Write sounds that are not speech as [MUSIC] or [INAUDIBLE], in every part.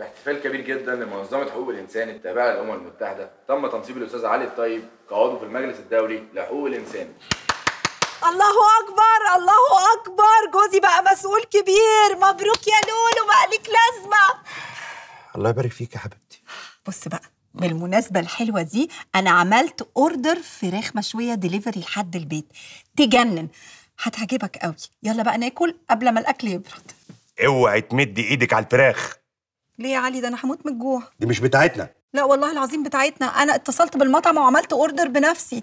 باحتفال كبير جدا لمنظمة حقوق الإنسان التابعة للأمم المتحدة. تم تنصيب الأستاذ علي الطيب كعضو في المجلس الدولي لحقوق الإنسان. الله أكبر الله أكبر. جوزي بقى مسؤول كبير. مبروك يا لولو بقى ليك لازمة. الله يبارك فيك يا حبيبتي. بص بقى بالمناسبة الحلوة دي أنا عملت order فراخ مشوية ديليفري لحد البيت. تجنن. هتعجبك قوي. يلا بقى ناكل قبل ما الأكل يبرد. اوعي تمدي إيدك على الفراخ. ليه يا علي؟ ده أنا هموت من الجوع. دي مش بتاعتنا. لا والله العظيم بتاعتنا. أنا اتصلت بالمطعم وعملت order بنفسي.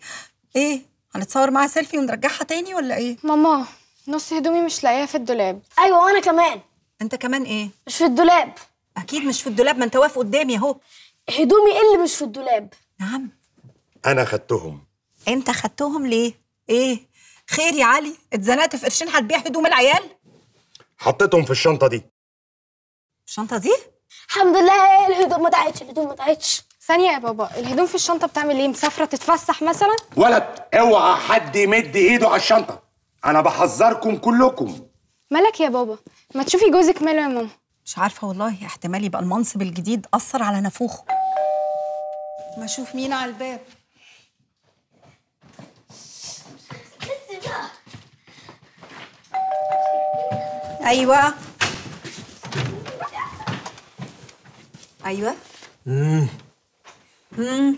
إيه؟ هنتصور معاها سيلفي ونرجعها تاني ولا إيه؟ ماما نص هدومي مش لاقيها في الدولاب. أيوه وأنا كمان. أنت كمان إيه؟ مش في الدولاب. أكيد مش في الدولاب ما أنت واقف قدامي أهو. هدومي إيه اللي مش في الدولاب؟ نعم. أنا خدتهم. أنت خدتهم ليه؟ إيه؟ خير يا علي اتزنقت في قرشين هتبيع هدوم العيال؟ حطيتهم في الشنطة دي. الشنطة دي؟ الحمد لله الهدوم ما ضاعتش الهدوم ما ضاعتش. ثانية يا بابا الهدوم في الشنطة بتعمل إيه؟ مسافرة تتفسح مثلا؟ ولد اوعى حد يمد ايده على الشنطة. أنا بحذركم كلكم. مالك يا بابا؟ ما تشوفي جوزك ماله يا ماما؟ مش عارفة والله احتمال يبقى المنصب الجديد أثر على نافوخه ما أشوف مين على الباب. أيوة. أيوة. امم امم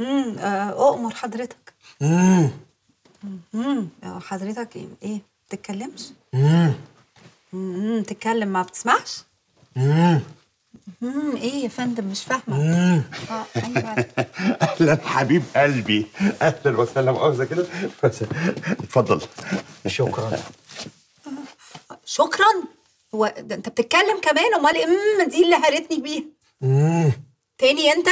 امم أؤمر حضرتك. امم حضرتك إيه؟ إيه؟ بتتكلمش؟ امم تتكلم ما بتسمعش؟ امم إيه يا فندم؟ مش فاهمة. آه أيوه. [LAUGHS] أهلا حبيب قلبي. أهلا وسهلا. مؤاخذه كده. اتفضل. شكرا. شكرا؟ هو ده انت بتتكلم كمان؟ امال إيه؟ امم دي اللي هرتني بيها. تاني انت؟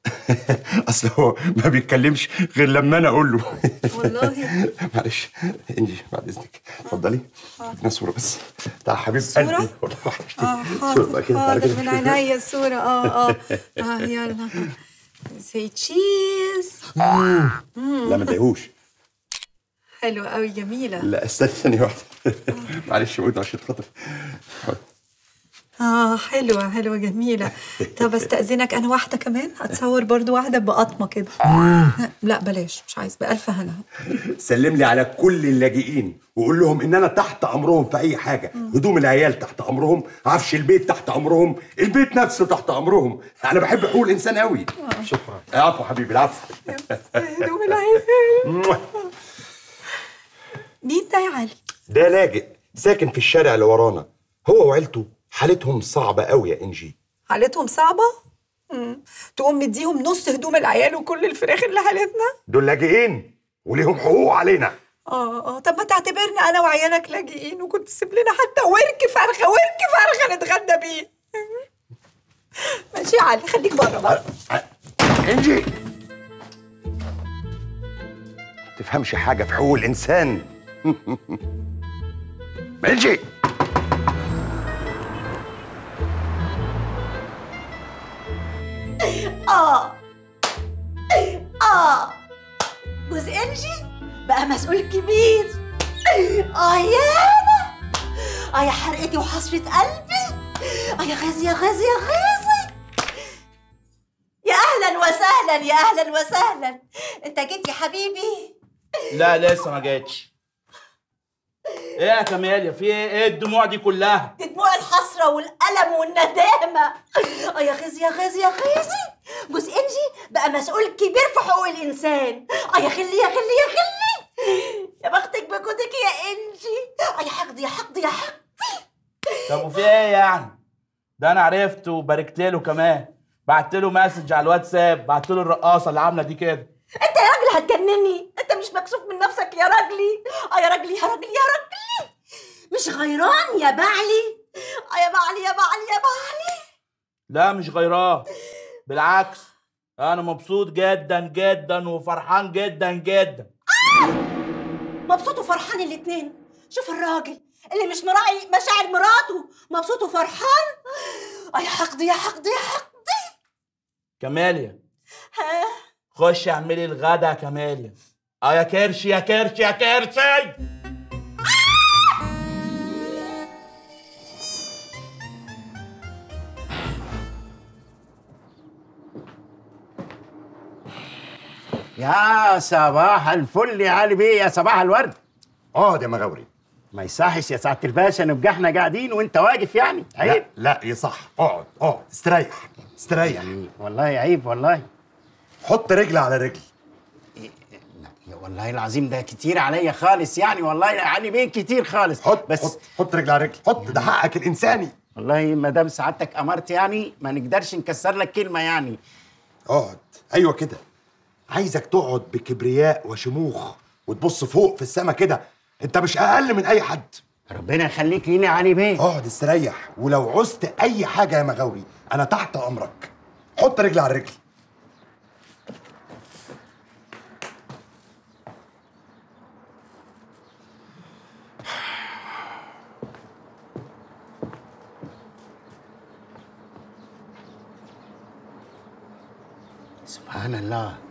[LAUGHS] أصل هو ما بيتكلمش غير لما أنا أقول له. والله. [LAUGHS] معلش انجي بعد إذنك. اتفضلي. ادينا صوره بس. بتاع حبيب صورة؟ قلبي [LAUGHS] والله. آه صورة بقى حاضر كده. من عينيا الصورة. آه آه. آه يلا. سي تشيز لا ما تضايقوش. حلوة قوي جميلة. لا استني ثانية واحدة. [LAUGHS] معلش قولي عشان خاطر آه حلوة حلوة جميلة. طب [LAUGHS] أستأذنك أنا واحدة كمان؟ هتصور برضو واحدة بقطمة كده. لا بلاش مش عايز بألف هنا. سلم لي على كل اللاجئين وقول لهم إن أنا تحت أمرهم في أي حاجة. هدوم العيال تحت أمرهم عفش البيت تحت أمرهم البيت نفسه تحت أمرهم. أنا بحب حقوق الإنسان قوي شكرا. العفو حبيبي العفو. هدوم العيال. [LAUGHS] ده يا علي ده لاجئ ساكن في الشارع اللي ورانا. هو وعيلته حالتهم صعبة قوي يا إنجي. حالتهم صعبة؟ مم. تقوم مديهم نص هدوم العيال وكل الفراخ اللي حالتنا؟ دول لاجئين وليهم حقوق علينا. آه آه. طب ما تعتبرنا أنا وعيالك لاجئين وكنت تسيب لنا حتى ورك فرخة ورك فرخة نتغدى بيه. [LAUGHS] ماشي يا علي خليك بره بقى. إنجي! تفهمش حاجة في حقوق الإنسان. [LAUGHS] انجي آه. آه. جوز إنجي بقى مسؤول كبير. آه ياما آه يا حرقتي وحسرة قلبي. آه يا غازي يا غازي يا غازي. يا أهلا وسهلا يا أهلا وسهلا. أنت جيت يا حبيبي. لا لسه ما جاتش إيه يا كماليا؟ في إيه؟ إيه الدموع دي كلها؟ دي دموع الحسرة والألم والندامة. آه يا غازي يا غازي يا غازي جوز إنجي بقى مسؤول كبير في حقوق الإنسان. آه يا خلي يا خلي يا خلي. يا بختك بجودك يا إنجي. آه يا حقدي يا حقدي يا حقدي. طب وفي إيه يعني؟ ده أنا عرفت وباركت له كمان. بعت له مسج على الواتساب بعت له الرقاصة اللي عاملة دي كده. أنت يا راجل هتجنني. أنت مش مكسوف من نفسك يا راجلي. آه يا راجلي يا راجلي يا راجلي. مش غيران يا بعلي؟ آه يا بعلي يا بعلي يا بعلي. لا مش غيراه بالعكس أنا مبسوط جدا جدا وفرحان جدا جدا. مبسوط وفرحان الاتنين. شوف الراجل اللي مش مراعي مشاعر مراته. مبسوط وفرحان. آه يا حقدي يا حقدي يا حقدي. كماليا. ها؟ خش اعملي الغدا يا كماليا. آه يا كرشي يا كرشي يا كرشي. يا صباح الفل يا علي بيه يا صباح الورد. آه اقعد يا مغاوري. ما يصحش يا سعادة الباشا نبقى إحنا قاعدين وانت واقف يعني. عيب. لا, لا يصح اقعد اقعد. استريح استريح. يعني والله عيب والله. حط رجل على رجل. يا والله العظيم ده كتير عليا خالص يعني والله يعني علي بيه كتير خالص. حط بس حط حط رجل على رجل. حط ده حقك الإنساني. والله ما دام سعادتك أمرت يعني ما نقدرش نكسر لك كلمة يعني. اقعد أيوه كده. عايزك تقعد بكبرياء وشموخ وتبص فوق في السما كده. أنت مش أقل من أي حد. ربنا يخليك لينا يا علي بيه. اقعد استريح ولو عوزت أي حاجة يا مغاوري أنا تحت أمرك. حط رجل على رجل سبحان الله